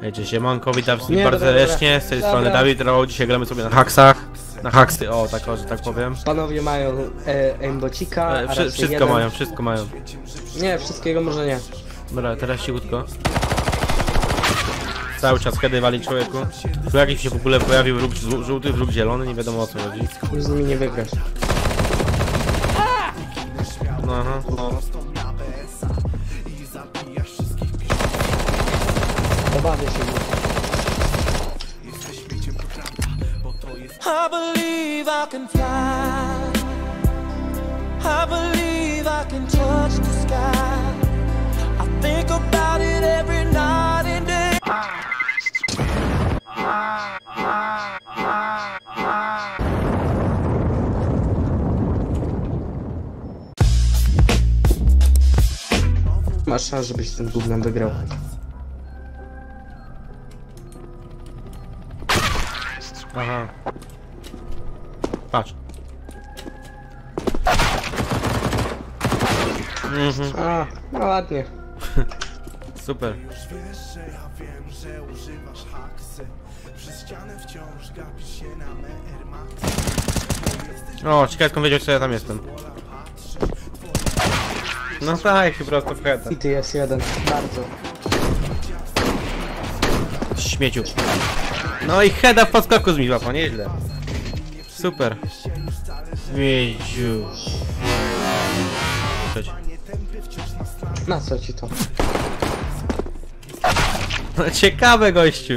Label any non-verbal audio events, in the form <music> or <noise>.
Hej, cześć, siemanko, witam wszystkich bardzo dobra, serdecznie, z tej strony Dobra. Dawid Rowe, dzisiaj gramy sobie na haksach, na haksy, o, tak, o, że tak powiem. Panowie mają e, aimbocika, E, a wszy, raczej wszystko jeden. mają, wszystko mają. Nie, wszystkiego może nie. Dobra, teraz cichutko. Cały czas kiedy wali człowieku. Tu jakiś się w ogóle pojawił wróg żół- żółty, wróg zielony, nie wiadomo o co chodzi. Już z nimi nie wygrasz. No, aha, no. Obawię się go. I believe I can fly. I believe I can touch the sky. I think about it every night and day. Masz szans, żebyś z tym gównem wygrał. Aha. Patrz. Mhm, A, no ładnie. <laughs> super. Wiesz, że ja wiem, że używasz haksy Przez ścianę wciąż gapisz się na me Air Max O, ciekawe skąd wiedział, co ja tam jestem. No tak, po prostu w heada. I ty jest jeden. Bardzo. Śmieciu. No i heada w podskoku z mi złapał, nieźle. Super. Chodź. Na co ci to? No ciekawe gościu,